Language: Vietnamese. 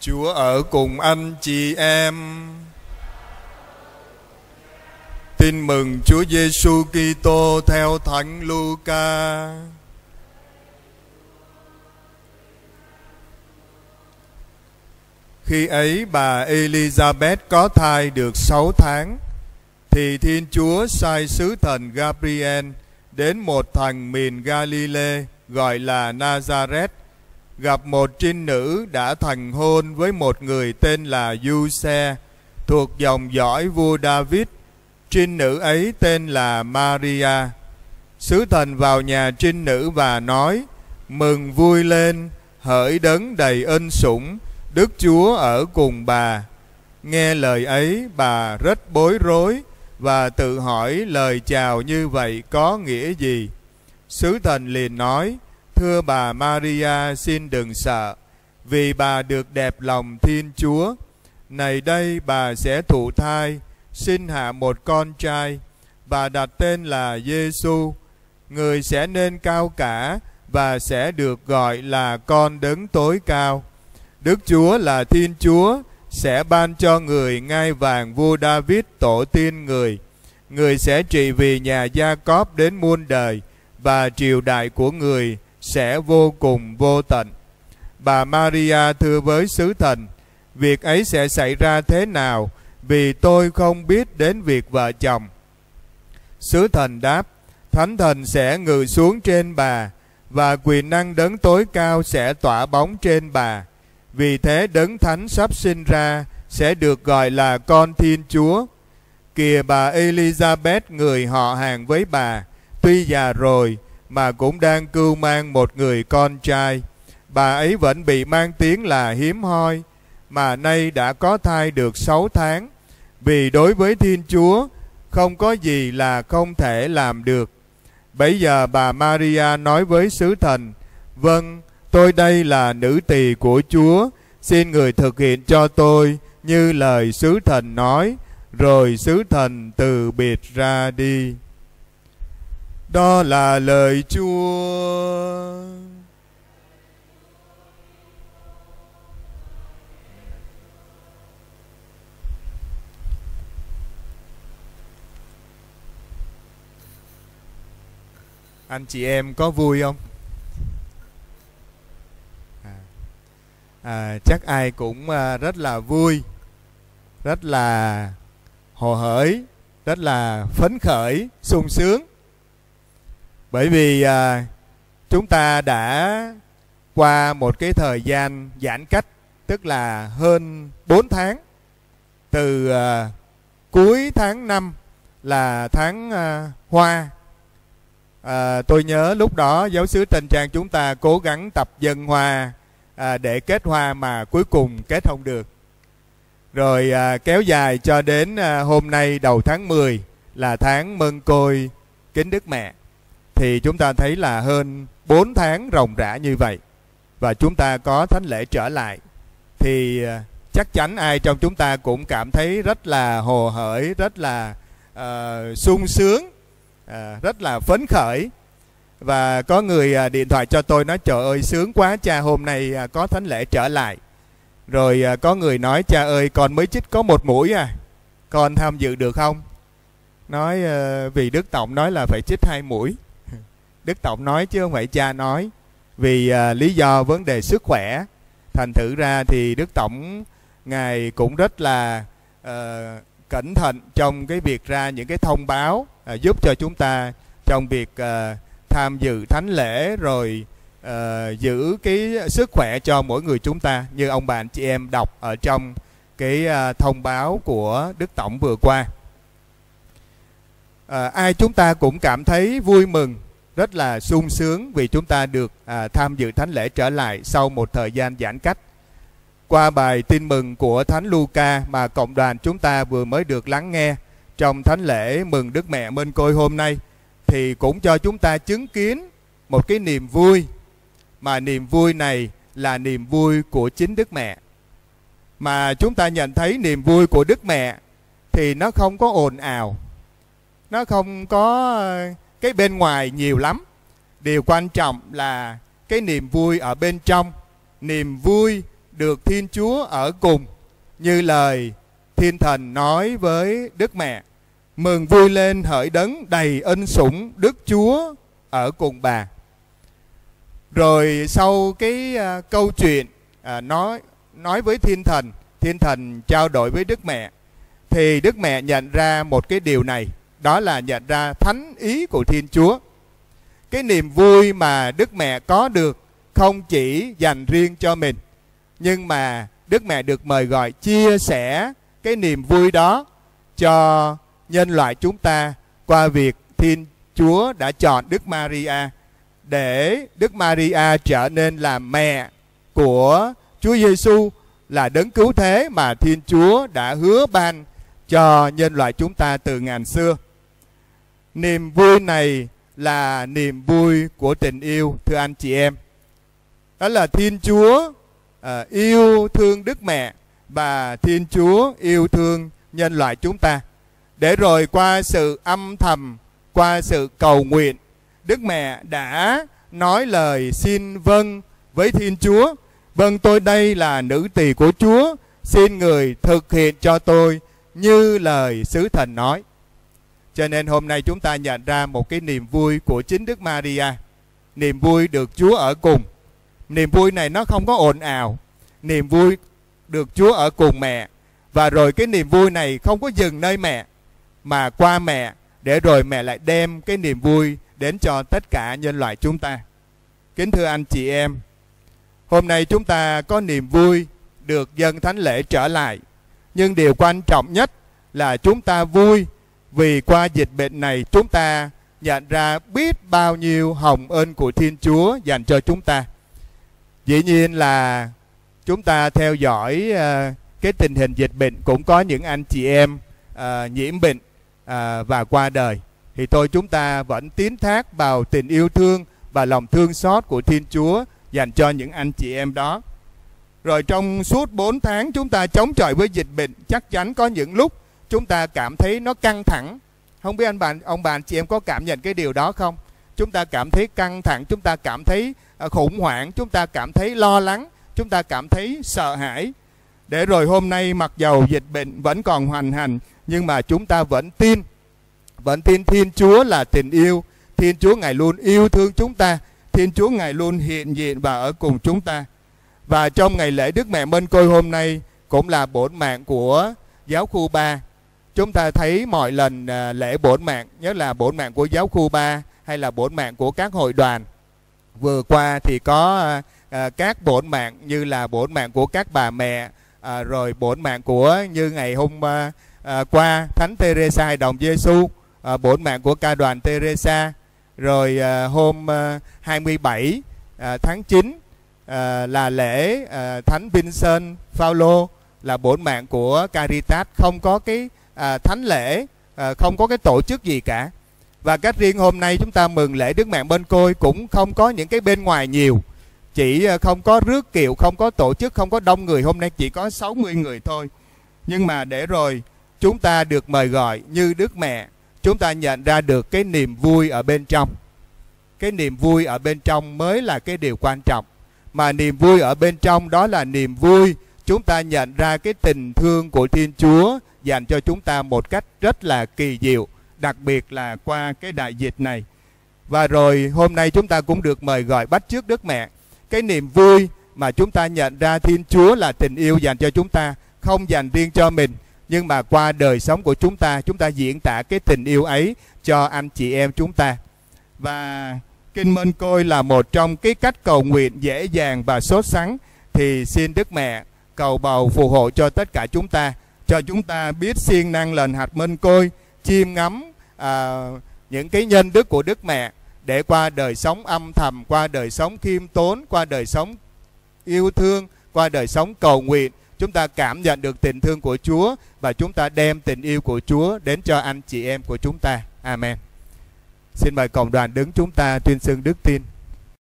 Chúa ở cùng anh chị em. Tin mừng Chúa Giêsu Kitô theo Thánh Luca. Khi ấy bà Elizabeth có thai được 6 tháng, thì Thiên Chúa sai sứ thần Gabriel đến một thành miền Galilee gọi là Nazareth gặp một trinh nữ đã thành hôn với một người tên là Du-xe thuộc dòng dõi vua David. Trinh nữ ấy tên là Maria. Sứ thần vào nhà trinh nữ và nói: Mừng vui lên, hỡi đấng đầy ân sủng, Đức Chúa ở cùng bà. Nghe lời ấy, bà rất bối rối và tự hỏi lời chào như vậy có nghĩa gì. Sứ thần liền nói: Thưa bà Maria xin đừng sợ, vì bà được đẹp lòng Thiên Chúa. Này đây bà sẽ thụ thai, sinh hạ một con trai, và đặt tên là Giêsu. Người sẽ nên cao cả và sẽ được gọi là con đấng tối cao. Đức Chúa là Thiên Chúa sẽ ban cho người ngai vàng vua David tổ tiên người. Người sẽ trị vì nhà Gia Cóp đến muôn đời và triều đại của người sẽ vô cùng vô tận. Bà Maria thưa với sứ thần, việc ấy sẽ xảy ra thế nào vì tôi không biết đến việc vợ chồng. Sứ thần đáp, thánh thần sẽ ngự xuống trên bà và quyền năng đấng tối cao sẽ tỏa bóng trên bà. Vì thế đấng thánh sắp sinh ra sẽ được gọi là con Thiên Chúa. Kìa bà Elizabeth người họ hàng với bà, tuy già rồi mà cũng đang cưu mang một người con trai. Bà ấy vẫn bị mang tiếng là hiếm hoi, mà nay đã có thai được 6 tháng. Vì đối với Thiên Chúa, không có gì là không thể làm được. Bây giờ bà Maria nói với sứ thần, Vâng, tôi đây là nữ tỳ của Chúa, xin người thực hiện cho tôi như lời sứ thần nói, rồi sứ thần từ biệt ra đi. Đó là lời Chúa. Anh chị em có vui không? À, à, chắc ai cũng à, rất là vui, rất là hồ hởi, rất là phấn khởi, sung sướng bởi vì à, chúng ta đã qua một cái thời gian giãn cách tức là hơn 4 tháng từ à, cuối tháng 5 là tháng à, hoa. À, tôi nhớ lúc đó giáo sứ Tân Trang chúng ta cố gắng tập dân hoa à, để kết hoa mà cuối cùng kết không được. Rồi à, kéo dài cho đến à, hôm nay đầu tháng 10 là tháng mân côi kính đức mẹ thì chúng ta thấy là hơn 4 tháng ròng rã như vậy và chúng ta có thánh lễ trở lại thì à, chắc chắn ai trong chúng ta cũng cảm thấy rất là hồ hởi, rất là uh, sung sướng, uh, rất là phấn khởi. Và có người uh, điện thoại cho tôi nói trời ơi sướng quá cha hôm nay uh, có thánh lễ trở lại. Rồi uh, có người nói cha ơi con mới chích có một mũi à, con tham dự được không? Nói uh, vì Đức Tổng nói là phải chích hai mũi. Đức Tổng nói chứ không phải cha nói vì uh, lý do vấn đề sức khỏe thành thử ra thì Đức Tổng ngài cũng rất là uh, cẩn thận trong cái việc ra những cái thông báo uh, giúp cho chúng ta trong việc uh, tham dự thánh lễ rồi uh, giữ cái sức khỏe cho mỗi người chúng ta như ông bạn chị em đọc ở trong cái uh, thông báo của Đức Tổng vừa qua. Uh, ai chúng ta cũng cảm thấy vui mừng rất là sung sướng vì chúng ta được à, tham dự thánh lễ trở lại sau một thời gian giãn cách. Qua bài tin mừng của Thánh Luca mà cộng đoàn chúng ta vừa mới được lắng nghe trong thánh lễ mừng Đức Mẹ Minh Côi hôm nay thì cũng cho chúng ta chứng kiến một cái niềm vui mà niềm vui này là niềm vui của chính Đức Mẹ. Mà chúng ta nhận thấy niềm vui của Đức Mẹ thì nó không có ồn ào. Nó không có cái bên ngoài nhiều lắm điều quan trọng là cái niềm vui ở bên trong niềm vui được Thiên Chúa ở cùng như lời Thiên Thần nói với Đức Mẹ. Mừng vui lên hỡi đấng đầy ân sủng Đức Chúa ở cùng bà. Rồi sau cái à, câu chuyện à, nói nói với Thiên Thần, Thiên Thần trao đổi với Đức Mẹ thì Đức Mẹ nhận ra một cái điều này, đó là nhận ra thánh ý của Thiên Chúa. Cái niềm vui mà Đức Mẹ có được không chỉ dành riêng cho mình, nhưng mà Đức Mẹ được mời gọi chia sẻ cái niềm vui đó cho nhân loại chúng ta qua việc Thiên Chúa đã chọn Đức Maria để Đức Maria trở nên là mẹ của Chúa Giêsu là đấng cứu thế mà Thiên Chúa đã hứa ban cho nhân loại chúng ta từ ngàn xưa. Niềm vui này là niềm vui của tình yêu thưa anh chị em. Đó là Thiên Chúa à, yêu thương Đức Mẹ và Thiên Chúa yêu thương nhân loại chúng ta. Để rồi qua sự âm thầm, qua sự cầu nguyện, Đức Mẹ đã nói lời xin vâng với Thiên Chúa. Vâng tôi đây là nữ tỳ của Chúa, xin người thực hiện cho tôi như lời sứ thần nói. Cho nên hôm nay chúng ta nhận ra một cái niềm vui của chính Đức Maria. Niềm vui được Chúa ở cùng. Niềm vui này nó không có ồn ào. Niềm vui được Chúa ở cùng mẹ. Và rồi cái niềm vui này không có dừng nơi mẹ. Mà qua mẹ để rồi mẹ lại đem cái niềm vui đến cho tất cả nhân loại chúng ta. Kính thưa anh chị em, hôm nay chúng ta có niềm vui được dân thánh lễ trở lại nhưng điều quan trọng nhất là chúng ta vui vì qua dịch bệnh này chúng ta nhận ra biết bao nhiêu hồng ơn của Thiên Chúa dành cho chúng ta. Dĩ nhiên là chúng ta theo dõi uh, cái tình hình dịch bệnh cũng có những anh chị em uh, nhiễm bệnh uh, và qua đời. Thì tôi chúng ta vẫn tiến thác vào tình yêu thương và lòng thương xót của Thiên Chúa dành cho những anh chị em đó. Rồi trong suốt 4 tháng chúng ta chống chọi với dịch bệnh, chắc chắn có những lúc chúng ta cảm thấy nó căng thẳng. Không biết anh bạn, ông bạn chị em có cảm nhận cái điều đó không? Chúng ta cảm thấy căng thẳng, chúng ta cảm thấy ờ, khủng hoảng, chúng ta cảm thấy lo lắng, chúng ta cảm thấy sợ hãi. Để rồi hôm nay mặc dầu dịch bệnh vẫn còn hoành hành, nhưng mà chúng ta vẫn tin, vẫn tin Thiên Chúa là tình yêu. Thiên Chúa Ngài luôn yêu thương chúng ta. Thiên Chúa Ngài luôn hiện diện và ở cùng chúng ta. Và trong ngày lễ Đức Mẹ Mân Côi hôm nay cũng là bổn mạng của giáo khu 3. Chúng ta thấy mọi lần à, lễ bổn mạng, nhất là bổn mạng của giáo khu 3 hay là bổn mạng của các hội đoàn. Vừa qua thì có à, à, các bổn mạng như là bổn mạng của các bà mẹ, rồi bổn mạng của như ngày hôm qua Thánh Teresa hay Đồng Giêsu, bổn mạng của ca đoàn Teresa, rồi hôm 27 tháng 9 là lễ Thánh Vincent Paulo là bổn mạng của Caritas không có cái à, thánh lễ à, không có cái tổ chức gì cả. Và cách riêng hôm nay chúng ta mừng lễ Đức Mẹ Bên Côi cũng không có những cái bên ngoài nhiều. Chỉ à, không có rước kiệu không có tổ chức không có đông người. Hôm nay chỉ có 60 người thôi. Nhưng mà để rồi chúng ta được mời gọi như Đức Mẹ chúng ta nhận ra được cái niềm vui ở bên trong. Cái niềm vui ở bên trong mới là cái điều quan trọng. Mà niềm vui ở bên trong đó là niềm vui chúng ta nhận ra cái tình thương của Thiên Chúa dành cho chúng ta một cách rất là kỳ diệu, đặc biệt là qua cái đại dịch này. Và rồi hôm nay chúng ta cũng được mời gọi bắt trước Đức Mẹ. Cái niềm vui mà chúng ta nhận ra Thiên Chúa là tình yêu dành cho chúng ta, không dành riêng cho mình, nhưng mà qua đời sống của chúng ta, chúng ta diễn tả cái tình yêu ấy cho anh chị em chúng ta. Và Kinh Mân Côi là một trong cái cách cầu nguyện dễ dàng và sốt sắng thì xin Đức Mẹ cầu bầu phù hộ cho tất cả chúng ta cho chúng ta biết siêng năng lên hạt minh côi chiêm ngắm à, những cái nhân đức của Đức Mẹ để qua đời sống âm thầm qua đời sống khiêm tốn qua đời sống yêu thương qua đời sống cầu nguyện chúng ta cảm nhận được tình thương của Chúa và chúng ta đem tình yêu của Chúa đến cho anh chị em của chúng ta. Amen. Xin mời cộng đoàn đứng chúng ta tuyên xưng đức tin.